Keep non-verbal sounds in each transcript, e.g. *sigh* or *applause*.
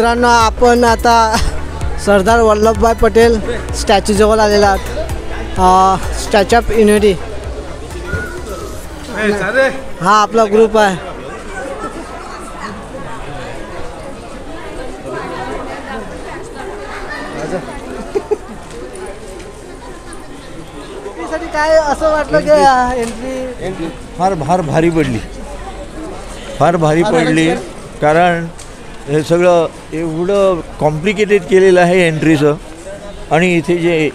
मित्रांनो आपण आता सरदार वल्लभभाई पटेल स्टॅच्यूजवळ आलेला आहात. Statue of Unity. हा आपला ग्रुप आहे. काय असं वाटलं की एंट्री फार फार भारी पडली. फार भारी पडली. कारण हे सगळं एवढं कॉम्प्लिकेटेड केलेलं आहे एंट्रीचं आणि इथे जे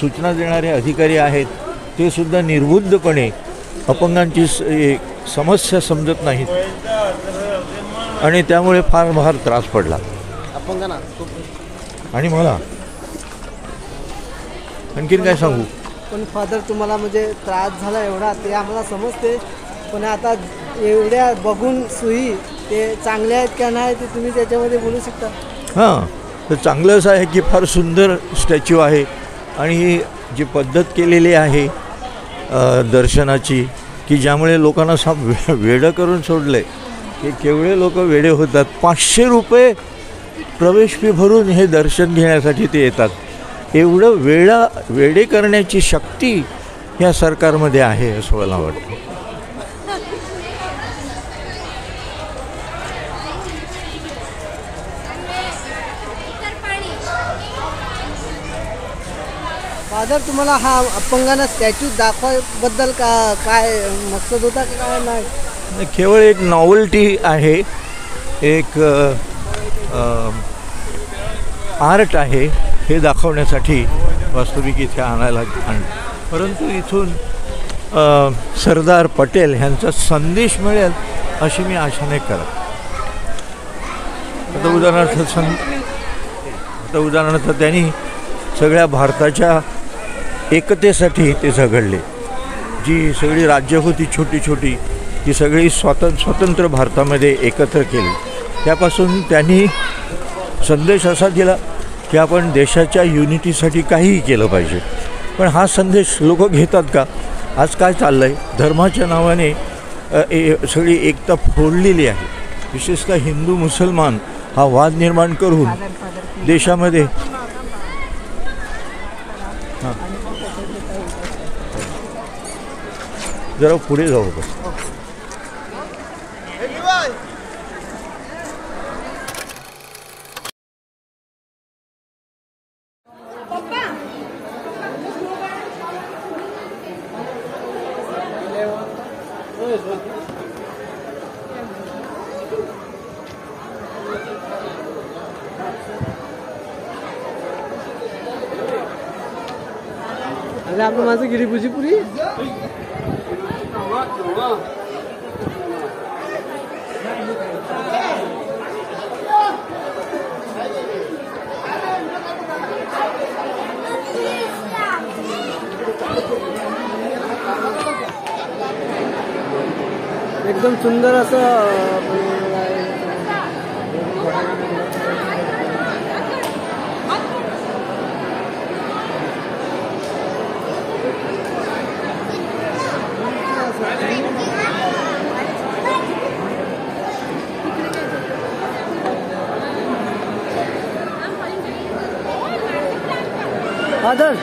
सूचना देणारे अधिकारी आहेत ते सुद्धा निर्बुद्धपणे अपंगांची समस्या समजत नाहीत. आणि त्यामुळे फार फार त्रास पडला. आणि मला? आणखीन काय सांगू? पण फादर तुम्हाला म्हणजे त्रास झाला एवढा ते आम्हाला समजते. पण आता एवढ्या बघून सुई ते चांगल्या आहेत का नाही ते तुम्ही त्याच्यामध्ये बोलू शकता. हां तर चांगलं असं आहे की फार सुंदर स्टॅच्यू आहे आणि जी पद्धत केलेली आहे दर्शनाची की ज्यामुळे लोकांना सा वे वेडं करून सोडलं आहे की केवढे लोक वेडे होतात. पाचशे रुपये प्रवेश फी भरून हे दर्शन घेण्यासाठी ते येतात. एवढं वेळा वेडे करण्याची शक्ती या सरकारमध्ये आहे असं मला वाटतं. फादर तुम्हाला हा अपंगांना स्टॅच्यू दाखवाबद्दल का काय मकसद होता की काय नाही? केवळ एक नॉवल्टी आहे. एक आर्ट आहे. हे दाखवण्यासाठी वास्तविक इथे आणायला आण परंतु इथून अ, सरदार पटेल ह्यांचा संदेश मिळेल अशी मी आशा नाही करत. आता उदाहरणार्थ सं आता उदाहरणार्थ त्यांनी सगळ्या भारताच्या एकतेसाठी ते झगडले. जी सगळी राज्य होती छोटी छोटी ती सगळी स्वातं स्वतंत्र भारतामध्ये एकत्र केली. त्यापासून त्यांनी संदेश असा दिला की आपण देशाच्या युनिटीसाठी काहीही केलं पाहिजे. पण हा संदेश लोक घेतात का? आज काय चाललं आहे धर्माच्या नावाने सगळी एकता फोडलेली आहे. विशेषतः हिंदू मुसलमान हा वाद निर्माण करून देशामध्ये जरा पुढे जाऊ बस अरे आपलं माझं गिरीपुजी पुरी एकदम सुंदर असं अं, फादर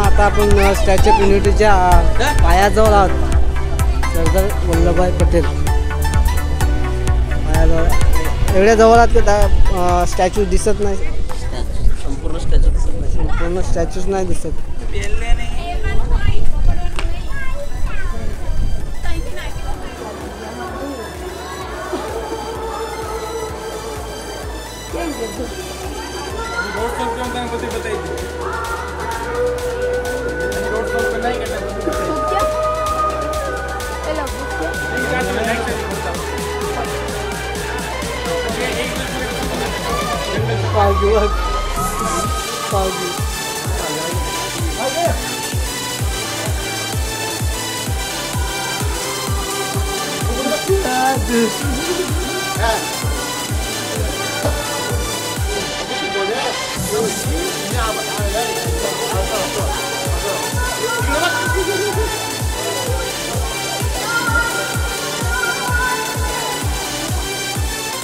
आता आपण स्टॅच्यू ऑफ युनिटीच्या पायाजवळ आहोत. सरदार वल्लभभाई पटेल. पायाजवळ. एवढ्या जवळ आहात की? स्टॅच्यू दिसत नाही? संपूर्ण स्टॅच्यू दिसत नाही. संपूर्ण स्टॅच्यूच नाही दिसत.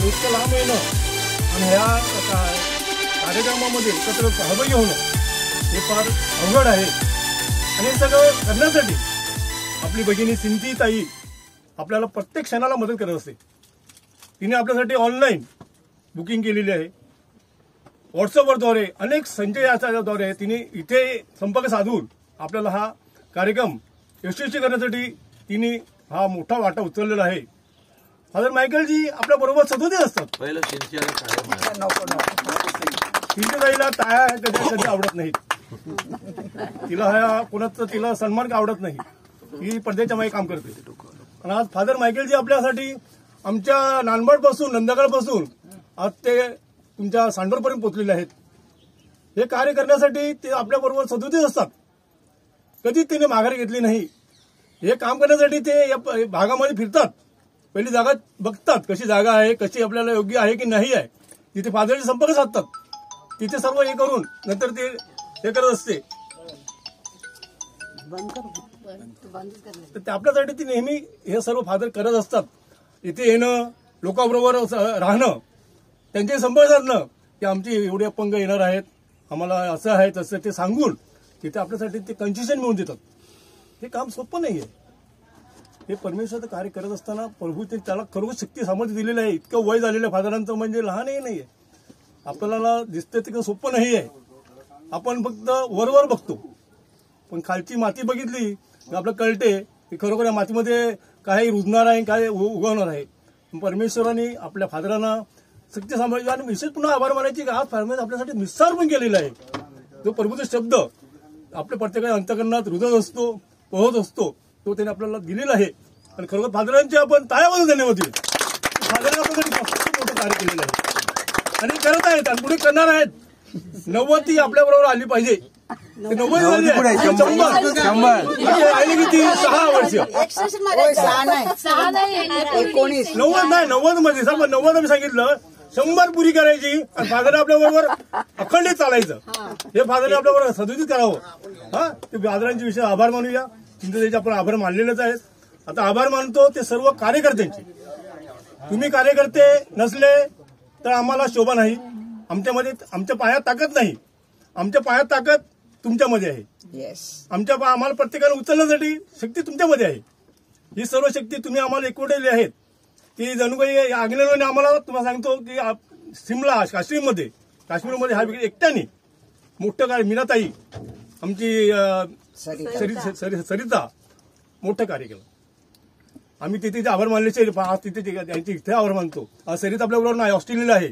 इतकं लांब येणं आणि ह्या कार्यक्रमामध्ये एकत्र सहभागी होणं हे फार अवघड आहे. आणि हे सगळं करण्यासाठी आपली भगिनी सिंधी ताई आपल्याला प्रत्येक क्षणाला मदत करत असते. तिने आपल्यासाठी ऑनलाईन बुकिंग केलेली आहे. व्हॉट्सअपवरद्वारे अनेक संचयाद्वारे तिने इथे संपर्क साधून आपल्याला हा कार्यक्रम यशस्वी करण्यासाठी तिने हा मोठा वाटा उचललेला आहे. फादर मायकलजी आपल्या बरोबर सदोदित असतात. तिच्या ताईला टाळ्या कधी कधी आवडत नाहीत. तिला हा कोणाचं तिला सन्मान का आवडत नाही? ही पडद्याच्या मागे काम करते. आणि आज फादर मायकेलजी आपल्यासाठी आमच्या नानबडपासून नंदगडपासून आज ते तुमच्या सांडोरपर्यंत पोहोचलेले आहेत. हे कार्य करण्यासाठी ते आपल्याबरोबर सदोदित असतात. कधीच तिने माघारी घेतली नाही. हे काम करण्यासाठी ते या भागामध्ये फिरतात. पहिली जागा बघतात कशी जागा आहे कशी आपल्याला योग्य आहे की नाही आहे. तिथे फादरचे संपर्क साधतात. तिथे सर्व हे करून नंतर ते हे करत असते. आपल्यासाठी ती नेहमी हे सर्व फादर करत असतात. इथे येणं लोकांबरोबर राहणं त्यांचे संपर्क साधणं की आमची एवढे अपंग येणार आहेत. आम्हाला असं आहे तसं ते सांगून तिथे आपल्यासाठी ते कन्सेशन मिळून देतात. हे काम सोपं नाही आहे हे परमेश्वराचं कार्य करत असताना प्रभू ते त्याला खरोखर शक्ती सामर्थ्य दिलेलं आहे. इतकं वय झालेलं आहे फादरांचं म्हणजे लहानही नाही आहे आपल्याला दिसतं तितकं सोपं नाही आहे आपण फक्त वरवर बघतो. पण खालची माती बघितली आपलं कळते की खरोखर या मातीमध्ये काही रुजणार आहे काय उ- उगवणार आहे. परमेश्वराने आपल्या फादरांना सत्य सांभाळली आणि विशेष पुन्हा आभार मानायची की आज फार्मेस आपल्यासाठी निस्सार पण केलेला आहे. जो प्रभूचा शब्द आपल्या प्रत्येकाच्या अंतकरणात रुजत असतो पोहत असतो तो त्याने आपल्याला दिलेला आहे. आणि खरोखर फादरांचे आपण तायावर धन्यवाद देऊ. मोठं कार्य केलेलं आहे. आणि करत आहेत आणि पुढे करणार आहेत. नव्वद ती आपल्या बरोबर आली पाहिजे. नव्वद झाली आहे. शंभर राहिले किती सहा वर्ष सहा नाही एकोणीस नव्वद नाही नव्वदमध्ये पण नव्वद आम्ही सांगितलं शंभर पुरी करायची आणि फादर आपल्या बरोबर अखंडित चालायचं हे फादरने आपल्या बरोबर सदुतीत करावं हा ते फादरांच्या विषयी आभार मानूया चिंतेचे आपण आभार मानलेलेच आहेत आता आभार मानतो ते सर्व कार्यकर्त्यांचे तुम्ही कार्यकर्ते नसले तर आम्हाला शोभा नाही आमच्यामध्ये आमच्या पायात ताकद नाही आमच्या पायात ताकद तुमच्यामध्ये आहे. आमच्या आम्हाला प्रत्येकाने उचलण्यासाठी शक्ती तुमच्यामध्ये आहे. ही सर्व शक्ती तुम्ही आम्हाला एकवटलेली आहेत. की जणू काही आम्हाला तुम्हाला सांगतो की सिमला काश्मीरमध्ये. काश्मीरमध्ये हा विषय एकट्याने मोठं काय मीनाताई आमची सरिता. सरि- सरि- सरिता मोठं कार्य केलं. आम्ही तिथे आभार मानले आज तिथे त्यांचे इथे आभार मानतो. आज सरिता आपल्याबरोबर नाही ऑस्ट्रेलियाला आहे.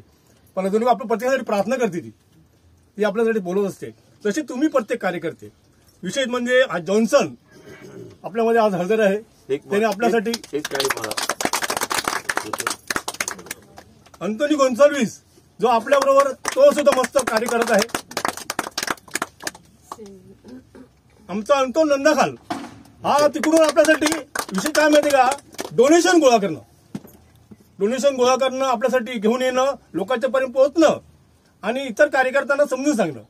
पण अजूनही आपण प्रत्येकासाठी प्रार्थना करते ती. ती आपल्यासाठी बोलत असते. तसे तुम्ही प्रत्येक कार्यकर्ते. विशेष म्हणजे आज जॉन्सन आपल्यामध्ये आज हजर आहे. त्याने आपल्यासाठी अंतोनी गोन्साल्विस जो आपल्याबरोबर तो सुद्धा मस्त कार्य करत आहे. आमचा अंतो नंदाखाल हा तिकडून आपल्यासाठी विषय काय माहिती का? डोनेशन गोळा करणं. डोनेशन गोळा करणं आपल्यासाठी घेऊन येणं लोकांच्या पर्यंत पोहोचणं आणि इतर कार्यकर्त्यांना समजून सांगणं.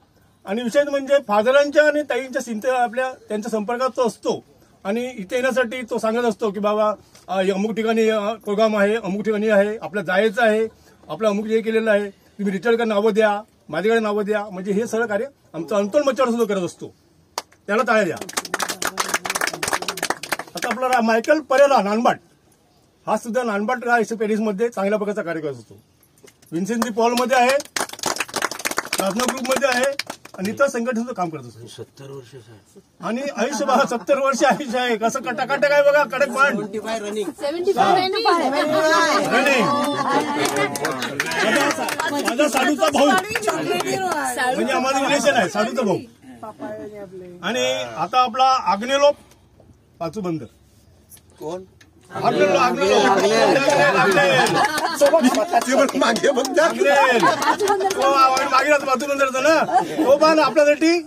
आणि विशेष म्हणजे फादरांच्या आणि ताईंच्या चिंते आपल्या त्यांच्या संपर्कात तो असतो. आणि इथे येण्यासाठी तो सांगत असतो की बाबा अमुक ठिकाणी प्रोग्राम आहे अमुक ठिकाणी आहे आपल्या जायचं आहे आपलं अमुक हे केलेलं आहे तुम्ही रिचार्ज नावं द्या माझ्याकडे नावं द्या म्हणजे हे सगळं कार्य आमचं अंतोल मच्छावर सुद्धा करत असतो. त्याला ताळ्या द्या. आता आपला रा- मायकल परेला नानबाट. हा सुद्धा नानबाट पेरिसमध्ये चांगल्या प्रकारचा कार्य करत असतो. विन्सेंटी पॉलमध्ये आहे प्रार्थना ग्रुपमध्ये आहे आणि इतर संघटनेचं काम करत असतो. सत्तर वर्ष आणि आयुष्य बघा सत्तर वर्ष आयुष्य आहे. कसं कटाकटक आहे बघा कडक रनिंग रनिंग माझा साडूचा भाऊ. म्हणजे आम्हाला रिलेशन आहे साडूचा भाऊ. आणि आता आपला आग्नेलोप पाचू बंदर कोण? मागे तो पण आपल्यासाठी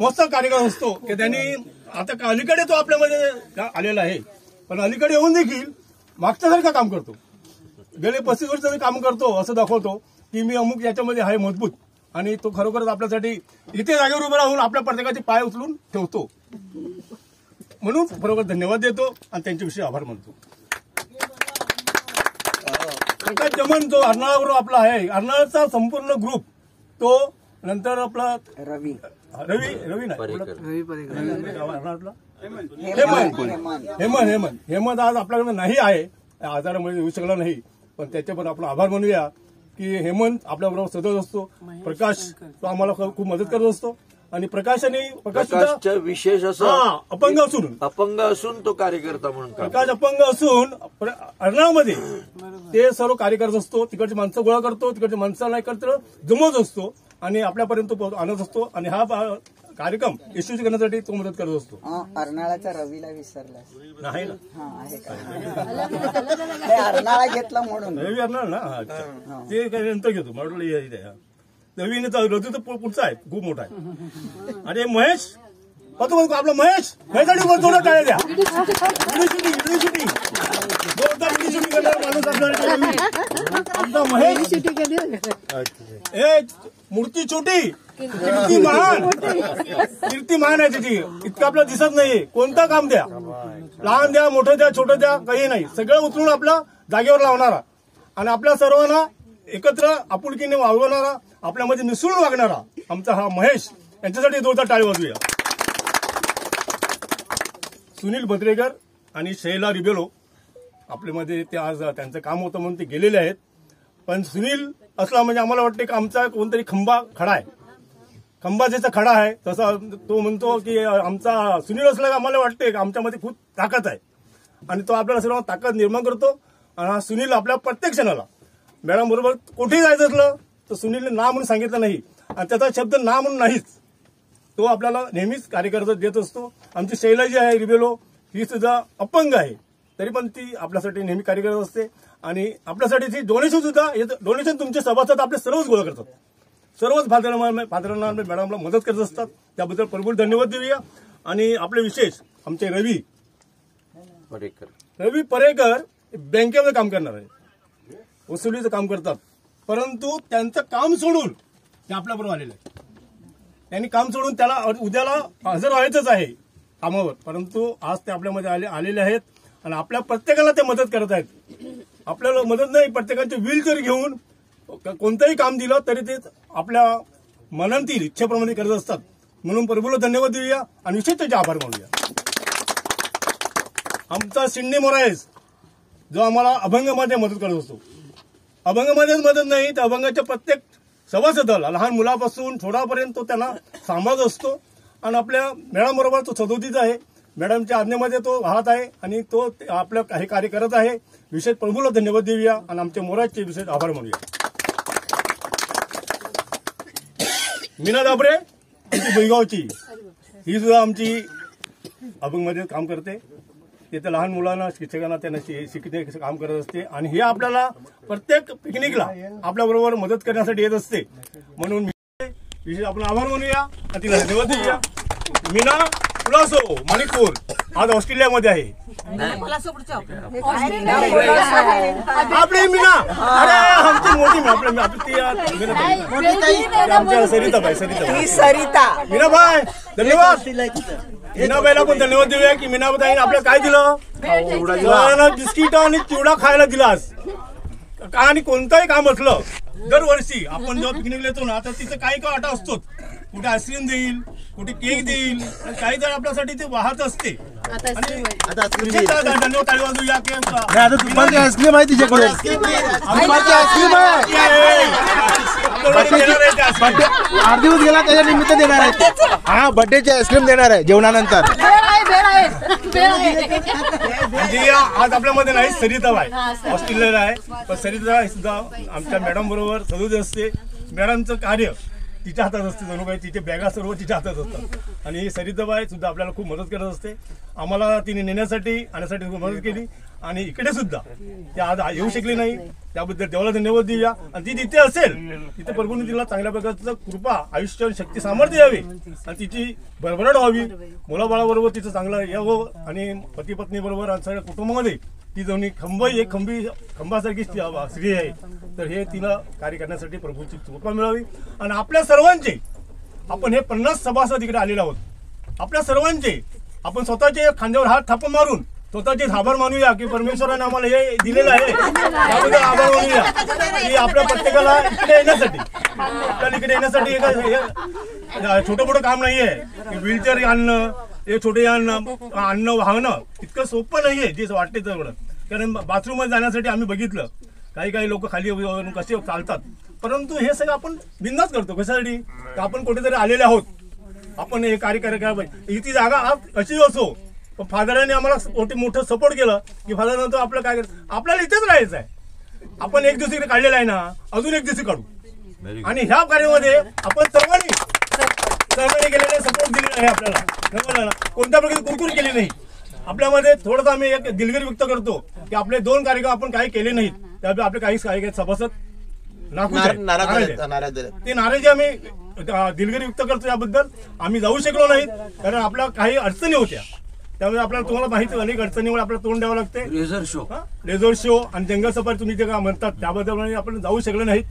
मस्त कार्यक्रम असतो. की त्यांनी आता अलीकडे तो आपल्यामध्ये आलेला आहे. पण अलीकडे येऊन देखील मागच्यासारखं काम करतो. गेले पस्तीस वर्ष मी काम करतो असं दाखवतो की मी अमुक याच्यामध्ये आहे मजबूत. आणि तो खरोखरच आपल्यासाठी इथे जागेवर उभं राहून आपल्या प्रत्येकाचे पाय उचलून ठेवतो. म्हणून बरोबर धन्यवाद देतो आणि त्यांच्याविषयी आभार मानतो. प्रकाश जमन जो अर्नाळावरून आपला आहे अर्नाळाचा संपूर्ण ग्रुप तो नंतर आपला रवी. रवी रवी नाही? हेमंत. हेमंत. हेमंत. हेमंत. आज आपल्याकडे नाही आहे. आजारामुळे येऊ शकला नाही. पण त्याचे पण आपण आभार मानूया की हेमंत आपल्याबरोबर सतत असतो. प्रकाश तो आम्हाला खूप मदत करत असतो. आणि प्रकाशाने प्रकाश प्रकाशचं विशेष असं हा अपंग असून. अपंग असून तो कार्यकर्ता म्हणून काम प्रकाश अपंग असून प्र- अर्नाळमध्ये ते सर्व कार्य करत असतो तिकडची माणसं गोळा करतो तिकडची माणसाला एकत्र जमवत असतो आणि आपल्यापर्यंत तो आणत असतो आणि हा पा- कार्यक्रम यशस्वी करण्यासाठी तो मदत करत असतो. अर्नाळाच्या रवीला विसरला. नाही ना. हा आहे का? *laughs* अर्नाळा घेतला म्हणून. रवी अर्नाळ ना? हा, अच्छा. ते काही नंतर घेतो. मला हे. रवीने तर पुढचा आहे खूप मोठा आहे. आणि महेश बघतो बघतो आपला महेश महेशसाठी वर जोरात टाळ्या द्या. Shooting video shooting. जोरदार व्हिडिओ शूटिंग करणारा माणूस रवी. आमचा महेश. मूर्ती छोटी कीर्ती महान. कीर्ती महान आहे त्याची इतकं आपल्याला दिसत नाही कोणतं काम द्या? लहान द्या मोठं द्या छोटं द्या काही नाही. सगळं उचलून आपल्या जागेवर लावणारा. आणि आपल्या सर्वांना एकत्र आपुलकीने वागवणारा आपल्यामध्ये मिसळून वागणारा आमचा हा महेश यांच्यासाठी जोरदार टाळी वाजूया सुनील भद्रेकर आणि शैला रिबेलो आपल्यामध्ये ते आज त्यांचं काम होतं म्हणून ते गेलेले आहेत. पण सुनील असला म्हणजे आम्हाला वाटते की आमचा कोणतरी खंबा खडा आहे. खंबा ज्याचा खडा आहे तसा तो म्हणतो की आमचा सुनील असला की आम्हाला वाटते की आमच्यामध्ये खूप ताकद आहे. आणि तो आपल्याला सर्व ताकद निर्माण करतो. आणि हा सुनील आपल्या प्रत्येक क्षणाला. मॅडम बरोबर कुठेही जायचं असलं तर सुनीलने ना म्हणून सांगितलं नाही. आणि त्याचा शब्द ना म्हणून नाहीच. तो आपल्याला नेहमीच कार्यकर्ता देत असतो. आमची शैला जी आहे रिबेलो. ही सुद्धा अपंग आहे. तरी पण ती आपल्यासाठी नेहमी कार्य करत असते. आणि आपल्यासाठी ती डोनेशन सुद्धा डोनेशन तुमचे सभासद आपले सर्वच गोळा करतात. सर्वच फादरांना मॅडमला मदत करत असतात. त्याबद्दल भरपूर धन्यवाद देऊया. आणि आपले विशेष आमचे रवी. परेकर. रवी परेकर बँकेमध्ये काम करणार आहे. वसुलीचं काम करतात. परंतु त्यांचं काम सोडून ते आपल्याबरोबर आलेलं आहे त्यांनी काम सोडून त्याला उद्याला हजर व्हायचंच आहे कामावर. परंतु आज ते आपल्यामध्ये आले आलेले आहेत आणि आपल्या प्रत्येकाला ते मदत करत आहेत. आपल्याला मदत नाही प्रत्येकाचे व्हील जरी घेऊन कोणतंही काम दिलं तरी ते आपल्या मनांतील इच्छेप्रमाणे करत असतात. म्हणून प्रभूला धन्यवाद देऊया आणि विशेष त्याचे आभार मानूया. आमचा सिडनी मोरायस जो आम्हाला अभंगामध्ये मदत करत असतो. अभंगामध्येच मदत नाही तर अभंगाच्या प्रत्येक सभासदाला लहान मुलापासून थोडापर्यंत तो त्यांना सांभाळत असतो. आणि आपल्या मॅडमबरोबर तो सदोतीच आहे. मॅडमच्या आज्ञेमध्ये तो राहत आहे आणि तो आपलं हे कार्य करत आहे. विशेष प्रभूला धन्यवाद देऊया आणि आमच्या मोराजचे विशेष आभार मानूया. मीना दाबरे आमची बैगावची. ही सुद्धा आमची अभंगमध्ये काम करते. तिथे लहान मुलांना शिक्षकांना त्यांना शिकणे काम करत असते. आणि हे आपल्याला प्रत्येक पिकनिकला आपल्या बरोबर मदत करण्यासाठी येत असते. म्हणून मी विशेष आपण आभार मानूया. आणि तिला धन्यवाद देऊया. मीना पुलासो मणिपूर आज ऑस्ट्रेलियामध्ये आहे आपली मीना अरे आमची मोठी आपली मीना- आमच्या सरिताबाई सरिताबाई सरिता मीनाबाई धन्यवाद मीनाबाईला पण धन्यवाद देऊया की मीनाबाईने आपल्याला काय दिलं सगळ्यांना बिस्किट आणि चिवडा खायला दिलास का आणि कोणतंही काम असलं दरवर्षी आपण जेव्हा पिकनिकला येतो ना तर तिथं काही का आटा असतोच कुठे आईस्क्रीम देईल कुठे केक देईल आणि काही जण आपल्यासाठी ते वाहत असते. आणि वाजू या आता दुपारची आईस्क्रीम आहे तिच्याकडे. दुपारची आईस्क्रीम आहे. देणार आहे ते आईस्क्रीम. आठ दिवस गेला त्याच्या निमित्त देणार आहे. हा बर्थडेची आईस्क्रीम देणार आहे जेवणानंतर. म्हणजे या आज आपल्यामध्ये नाही सरिता आहे ऑस्ट्रेलियाला आहे. पण सरिता सुद्धा आमच्या मॅडम बरोबर सदोद असते. मॅडमचं कार्य तिच्या हातात असते जणू काही तिचे बॅगा सर्व तिच्या हातात असतात. आणि ही सरिताबाई सुद्धा आपल्याला खूप मदत करत असते. आम्हाला तिने नेण्यासाठी आणण्यासाठी खूप मदत केली. आणि इकडे सुद्धा. ते आज येऊ शकली नाही. त्याबद्दल देवाला धन्यवाद देऊया. आणि ती तिथे असेल तिथे प्रभूने तिला चांगल्या प्रकारचं कृपा आयुष्य आणि शक्ती सामर्थ्य यावी. आणि तिची भरभराट व्हावी. मुलाबाळाबरोबर तिचं चांगलं यावं. आणि पती पत्नी बरोबर आणि सगळ्या कुटुंबामध्ये ती जाऊन खंब एक खंबी खंबासारखी स्त्री स्त्री आहे. तर हे तिला कार्य करण्यासाठी प्रभूची कृपा मिळावी. आणि आपल्या सर्वांचे आपण हे पन्नास सभासद इकडे आलेले आहोत. आपल्या सर्वांचे आपण स्वतःचे खांद्यावर हात थापून मारून स्वतःचे आभार मानूया की परमेश्वराने आम्हाला हे दिलेलं आहे. त्याबद्दल आभार मानूया. की आपल्या प्रत्येकाला इकडे येण्यासाठी आपल्याला इकडे येण्यासाठी छोटं मोठं काम नाहीये. व्हीलचेअर आणणं हे छोटे आणणं वाहणं इतकं सोपं नाहीये जे वाटते तेवढं कारण बाथरूममध्ये जाण्यासाठी आम्ही बघितलं. काही काही लोक खाली कसे चालतात. परंतु हे सगळं आपण बिंदाच करतो. कशासाठी? तर आपण कुठेतरी आलेले आहोत. आपण हे कार्य करायला पाहिजे ती जागा आज अशी असो? पण फादरांनी आम्हाला मोठी सपोर्ट केलं की फादर नंतर आपलं काय आपल्याला इथेच राहायचं आहे आपण एक दिवशी काढलेला आहे ना अजून एक दिवशी काढू. आणि ह्या कार्यामध्ये आपण सर्वांनी सहकार्य केलेले सपोर्ट दिलेला आहे आपल्याला? कोणत्या प्रकारे कुरकुर केली नाही. आपल्यामध्ये थोडंसं आम्ही एक दिलगिरी व्यक्त करतो की आपले दोन कार्यक्रम आपण काही केले नाहीत. त्यामुळे आपले काही काही सभासद. ते नाराजी आम्ही दिलगिरी व्यक्त करतो याबद्दल. आम्ही जाऊ शकलो नाहीत कारण आपल्या काही अडचणी होत्या. त्यामुळे आपल्याला तुम्हाला माहिती अनेक अडचणीमुळे आपल्याला तोंड द्यावं लागते. रेझर शो रेझोर्ट शो आणि जंगल सफारी तुम्ही जे काय म्हणतात त्याबद्दल आपण जाऊ शकलो नाहीत.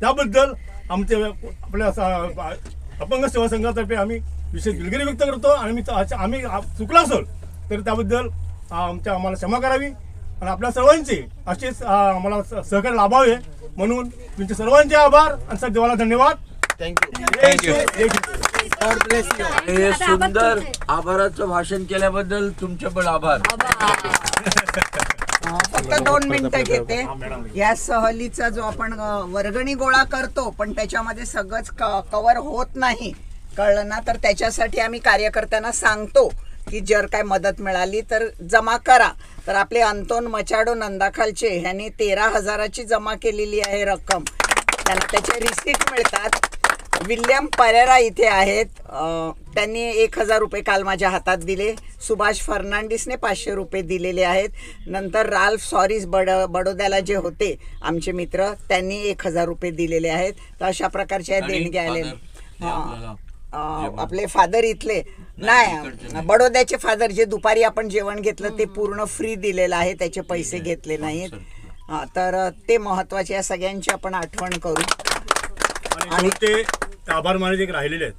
त्याबद्दल आमचे आपल्या अपंग सेवा संघातर्फे आम्ही विशेष दिलगिरी व्यक्त करतो आणि मी त- आम्ही चुकलो असेल तर त्याबद्दल आमच्या आम्हाला क्षमा करावी. आणि आपल्या सर्वांचे असेच आम्हाला सहकार्य लाभावे. म्हणून तुमचे सर्वांचे आभार आणि सर देवाला धन्यवाद. थँक्यू हे सुंदर आभाराचं भाषण केल्याबद्दल तुमचे पण आभार. फक्त दोन मिनिटं घेते. या सहलीचा जो आपण वर्गणी गोळा करतो पण त्याच्यामध्ये सगळंच कव्हर होत नाही. कळलं ना? तर त्याच्यासाठी आम्ही कार्यकर्त्यांना सांगतो की जर काय मदत मिळाली तर जमा करा. तर आपले अंतोन मचाडो नंदाखालचे ह्यांनी तेरा हजाराची जमा केलेली आहे रक्कम. त्यांना त्याचे रिसिट मिळतात. विल्यम परेरा इथे आहेत. त्यांनी एक हजार रुपये काल माझ्या हातात दिले. सुभाष फर्नांडिसने पाचशे रुपये दिलेले आहेत. नंतर राल्फ सॉरीस बड बडोद्याला जे होते आमचे मित्र त्यांनी एक हजार रुपये दिलेले आहेत. तर अशा प्रकारच्या देणग्या आले father, ते आपल्याला अ, आपले फादर इथले. नाही बडोद्याचे फादर जे दुपारी आपण जेवण घेतलं ते पूर्ण फ्री दिलेलं आहे. त्याचे पैसे घेतले नाहीत. हा, तर ते महत्त्वाचे या सगळ्यांची आपण आठवण करू. आणि शेवटचे ते आभार मानायचे एक राहिलेले आहेत.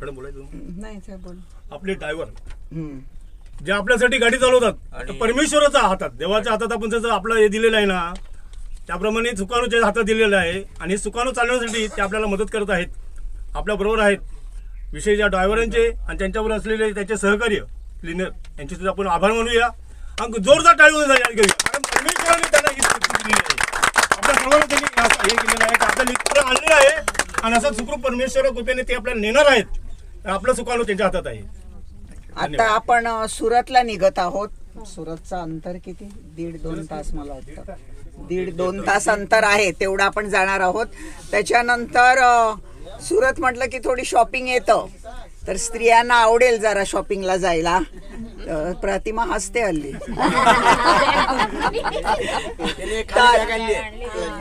मॅडम बोलायचं नाही साहेब, बोल. आपले ड्रायव्हर. हम्म. जे आपल्यासाठी गाडी चालवतात आणि- हातात देवाच्या हातात आपण जसं आपलं हे दिलेलं आहे ना त्याप्रमाणे सुकाणूच्या हातात दिलेलं आहे आणि हे सुकाणू चालवण्यासाठी ते आपल्याला मदत करत आहेत. आपल्या बरोबर आहेत. विशेष या ड्रायव्हरांचे आणि त्यांच्यावर असलेले त्याचे सहकार्य क्लिनर यांचे सुद्धा आपण आभार मानूया. आणि जोरदार टाळी वाजवून जाहीर करूया कारण परमेश्वराने त्यांना ही संधी दिलेली आहे. आपल्या सर्वांना त्यांनी हे केलेलं आहे. की आपल्या लिखित आणलेलं आहे. आणि असं सुखरूप परमेश्वर कृपेने ते आपल्याला नेणार आहेत आपलं सुकाणू त्यांच्या हातात आहे. आता आपण अ, सुरतला निघत आहोत. सुरतचं अंतर किती? दीड दोन तास मला वाटतं. दीड दोन तास अंतर आहे तेवढं आपण जाणार आहोत. त्याच्यानंतर अ, सुरत म्हटलं की थोडी शॉपिंग येतं. तर स्त्रियांना आवडेल जरा शॉपिंगला जायला. प्रतिमा हसते हल्ली.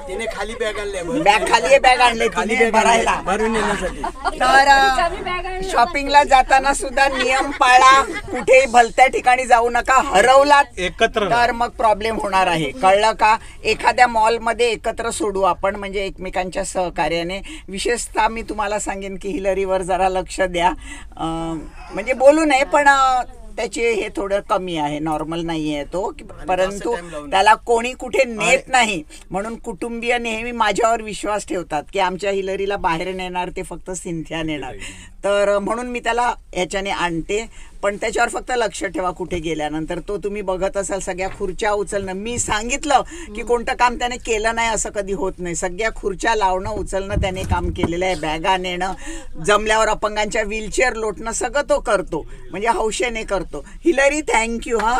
तिने खाली बॅग आणली. बॅग खाली बॅग आणले. तिने भरायला. भरून येण्यासाठी तर शॉपिंगला जाताना सुद्धा नियम पाळा. कुठेही भलत्या ठिकाणी जाऊ नका हरवलात. एकत्र तर मग प्रॉब्लेम होणार आहे. कळलं का? एखाद्या मॉलमध्ये एकत्र सोडू आपण म्हणजे एकमेकांच्या सहकार्याने. विशेषतः मी तुम्हाला सांगेन की हिलरीवर जरा लक्ष द्या. म्हणजे बोलू नये पण त्याचे हे थोडं कमी आहे. नॉर्मल नाही आहे तो परंतु त्याला कोणी कुठे नेत नाही. म्हणून कुटुंबीय नेहमी माझ्यावर विश्वास ठेवतात की आमच्या हिलरीला बाहेर नेणार ते फक्त सिंथिया नेणार. तर म्हणून मी त्याला ह्याच्याने आणते. पण त्याच्यावर फक्त लक्ष ठेवा कुठे गेल्यानंतर. तो तुम्ही बघत असाल सगळ्या खुर्च्या उचलणं. मी सांगितलं की कोणतं काम त्याने केलं नाही असं कधी होत नाही. सगळ्या खुर्च्या लावणं उचलणं त्याने काम केलेलं आहे. बॅगा नेणं जमल्यावर अपंगांच्या व्हीलचेअर लोटणं सगळं तो करतो. म्हणजे हौशेने करतो. हिलरी थँक्यू हा.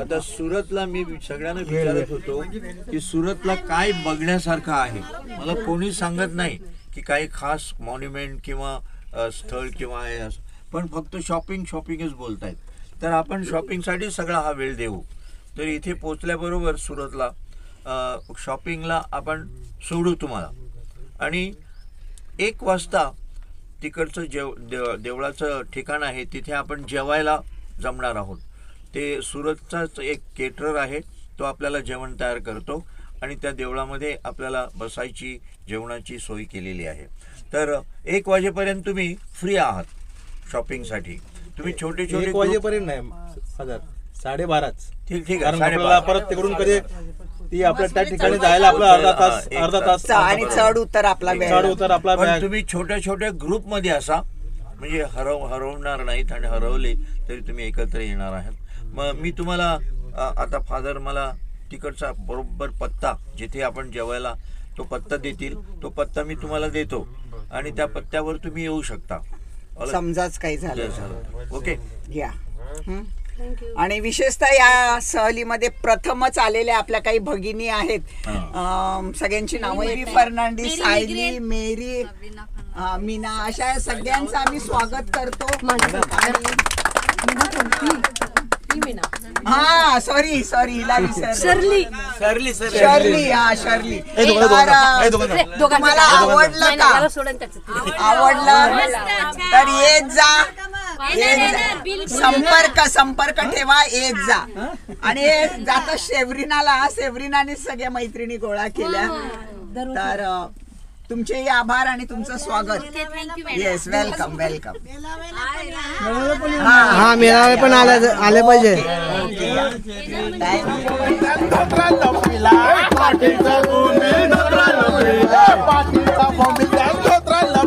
आता सुरतला मी सगळ्यांना विचारत होतो की सुरतला काय बघण्यासारखं आहे? मला कोणी सांगत नाही. की काही खास मॉन्युमेंट किंवा स्थळ किंवा आहे असं. पण फक्त शॉपिंग शॉपिंगच बोलतायत. तर आपण शॉपिंगसाठी सगळा हा वेळ देऊ. तर इथे पोचल्याबरोबर सुरतला शॉपिंगला आपण सोडू तुम्हाला. आणि एक वाजता तिकडचं जेव देव देवळाचं ठिकाण आहे तिथे आपण जेवायला जमणार आहोत. ते सुरतचाच एक केटरर आहे तो आपल्याला जेवण तयार करतो. आणि त्या देवळामध्ये आपल्याला बसायची जेवणाची सोय केलेली आहे. तर एक वाजेपर्यंत तुम्ही फ्री आहात शॉपिंगसाठी तुम्ही छोटे छोटे एक वाजेपर्यंत नाही हजार साडेबाराच. ठीक ठीक आहे परत तिकडून कधी ती आपल्या त्या ठिकाणी जायला आपला अर्धा तास एक अर्धा तास. आणि चढ उतर आपला चढ उतर आपला तुम्ही छोट्या छोट्या ग्रुपमध्ये असा म्हणजे हरव हरवणार नाहीत आणि हरवले तरी तुम्ही एकत्र येणार आहात. मग मी तुम्हाला आता फादर मला तिकडचा बरोबर पत्ता जिथे आपण जेवायला तो पत्ता देतील तो पत्ता मी तुम्हाला देतो. आणि त्या पत्त्यावर तुम्ही येऊ शकता. समजाच काही झालं ओके? या. हं? आणि विशेषतः या सहलीमध्ये प्रथमच आलेल्या आपल्या काही भगिनी आहेत. सगळ्यांची नावं फर्नांडिस सायली मेरी मीना अशा या सगळ्यांचं आम्ही स्वागत करतो. आणि- हा sorry sorry Shirley sir Shirley हा शर्ली तुम्हाला आवडलं का? आवडलं? तर येत जा. संपर्क संपर्क ठेवा येत जा. आणि हे जाता शेवरीनाला शेवरीनाने सगळ्या मैत्रिणी गोळा केल्या. तर तुमचेही आभार आणि तुमचं स्वागत. येस वेलकम वेलकम हा मेळावे पण आले आले पाहिजे.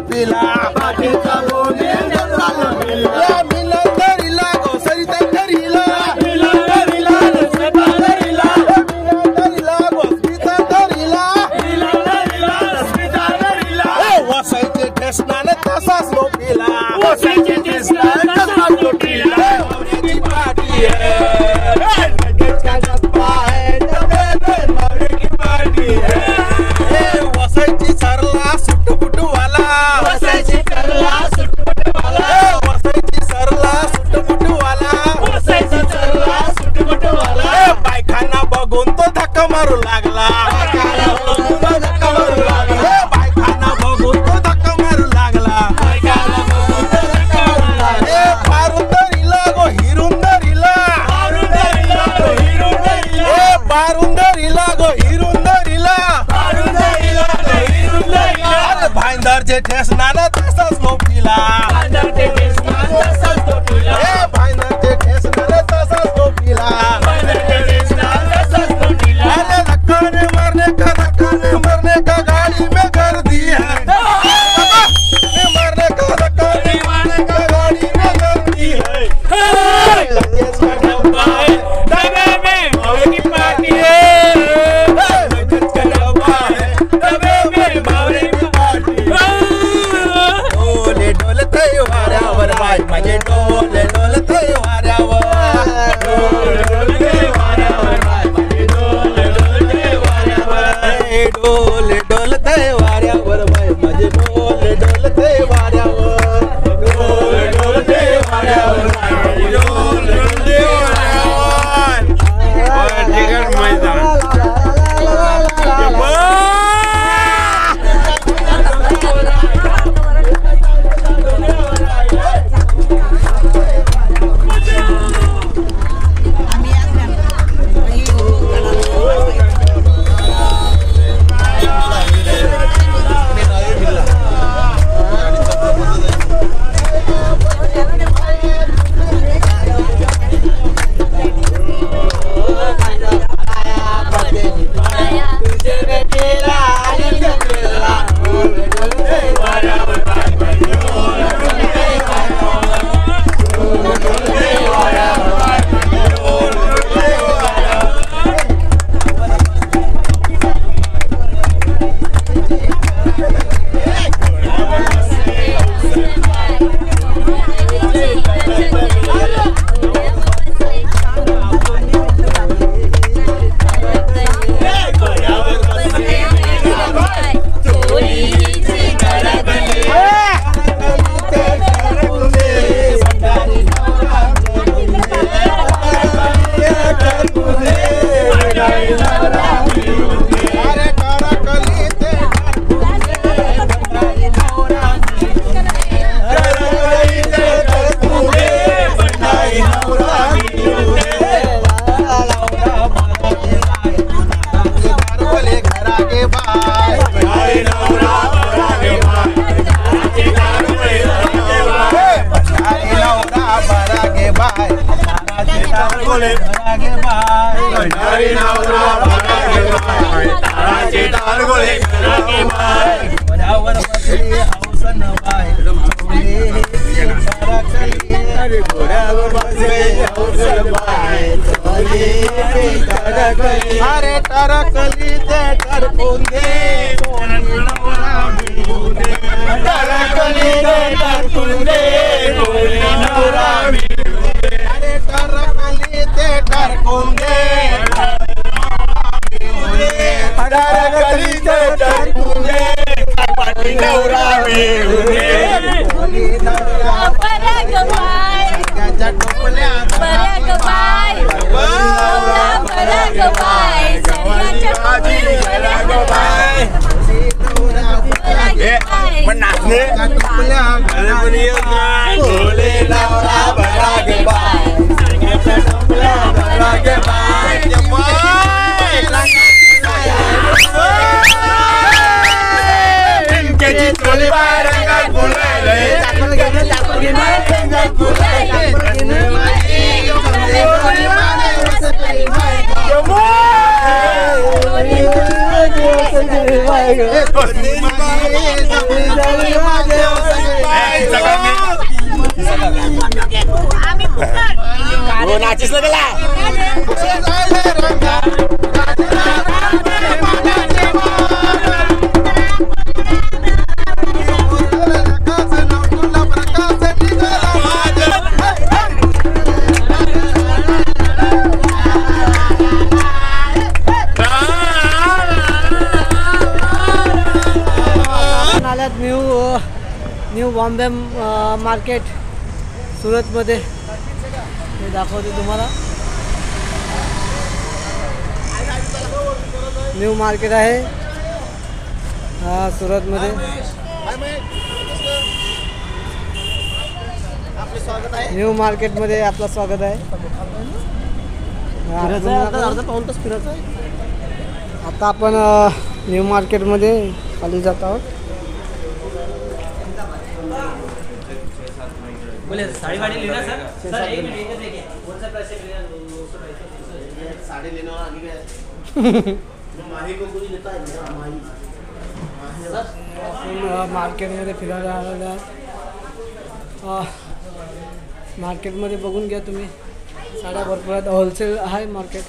वसायचे barangkat bulele Cakul gini, cakul gini, cakul bulele Cakul gini, mati, kembali, kuli mana, sendiri baik Kamu sendiri baik Sendiri Bombay market सुरतमध्ये. हे दाखवते तुम्हाला. न्यू मार्केट आहे. हा सुरतमध्ये. न्यू मार्केटमध्ये आपलं स्वागत आहे. आता? आपण न्यू मार्केटमध्ये खाली जात आहोत. साड़ी वाड़ी लेना सर? सर एक मिनट इधर देखिए कौन सा साड़ी आगे गया *laughs* माही को कोई लेता है मेरा माही। मार्केट में तो फिरायला आलेला मार्केटमध्ये तो बघून घ्या तुम्ही। साड्या भरपूर आहेत होलसेल आहे मार्केट।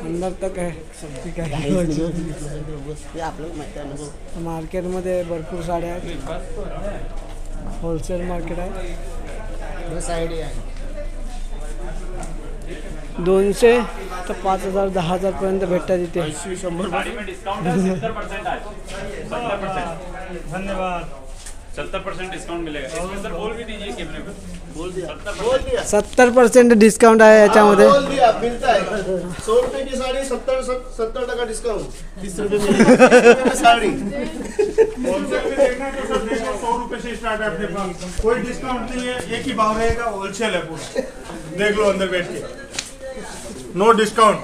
अंदर तक आहे सब्जी काय मार्केटमध्ये भरपूर साड्या आहेत. होलसेल मार्केट आहे. दोनशे तर पाच हजार दहा हजार पर्यंत भेटतात इथे. *laughs* सत्तर परसेंट डिस्काउंट मिलेगा। इसमें सर बोल भी दीजिए कैमरे पे बोल दिया। सत्तर पर्सेंट डिस्काउंट आहे याच्यामध्ये बोल दिया मिलता है। सौ रुपए की साड़ी सत्तर सत्तर टका डिस्काउंट। तीस साड़ी। है तो सौ रुपए से स्टार्ट है अपने पास। कोई डिस्काउंट नहीं है एक ही भाव रहेगा होलसेल है पूरा। देख लो अंदर बैठ के। नो डिस्काउंट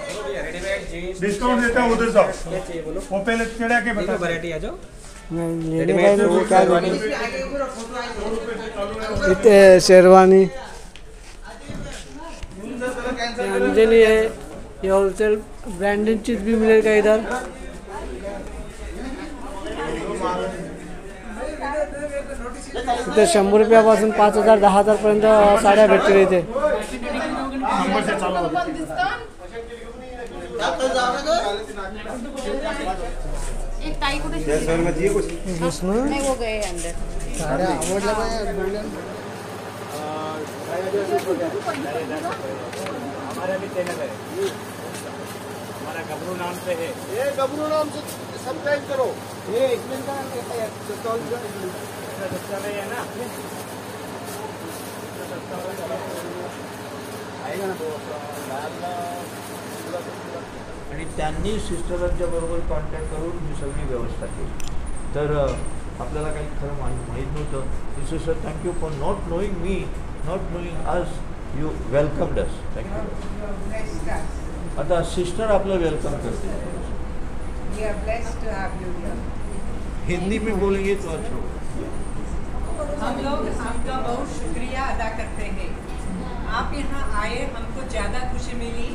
डिस्काउंट देता हूँ उधर साहब वो पहले चढ़ा के बता नाही, लेणे काय काय. इथे शेरवानी. अंजनी आहे. हे होलसेल ब्रँडेडचीच बी मिळेल का इधर? इथे शंभर रुपयापासून पाच हजार दहा हजार पर्यंत साड्या भेटतील इथे. नंबर से चालू होगा एक ताई कुठे दिस ना नाही वो गए अंदर। हमारा गबरू नाम पे है। ये गबरू नाम से सब्सक्राइब करो। ये इसमें का सस्ता नहीं है ना? आणि त्यांनी सिस्टरांच्या बरोबर कॉन्टॅक्ट करून ही सगळी व्यवस्था केली. तर आपल्याला काही खरं माहीत माहीत नव्हतं. This sir thank you for not knowing me not knowing us you welcomed us thank you आता सिस्टर आपलं वेलकम करते. हिंदी में बोलेंगे तो अच्छा हम लोग आपका बहुत शुक्रिया अदा करते हैं। आप यहाँ आए हमको ज़्यादा खुशी मिली।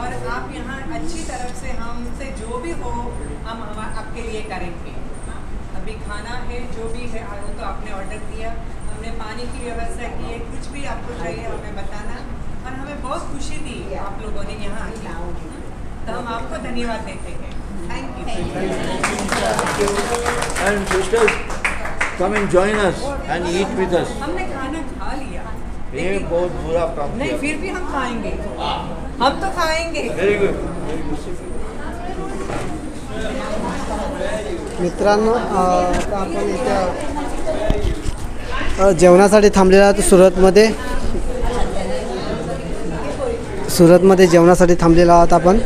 और आप यहाँ अच्छी तरफ़ से हमसे जो भी हो हम आपके लिए करेंगे। अभी खाना है जो भी है वो तो आपने ऑर्डर दिया हमने पानी की व्यवस्था की है कुछ भी आपको चाहिए हमें बताना। और हमें बहुत खुशी दी आप लोगों ने यहाँ आके। तो हम आपको धन्यवाद देते हैं। Thank you And sisters, come and join us and eat with us. हमने खाना खा लिया। ये बहुत बुरा काम नहीं किया। फिर भी हम खाएंगे। हम तो खाएंगे। वेरी गुड मित्रांनो आपण इथं जेवणासाठी थांबलेला आहोत सुरतमध्ये. सुरतमध्ये जेवणासाठी थांबलेलो आहोत आपण.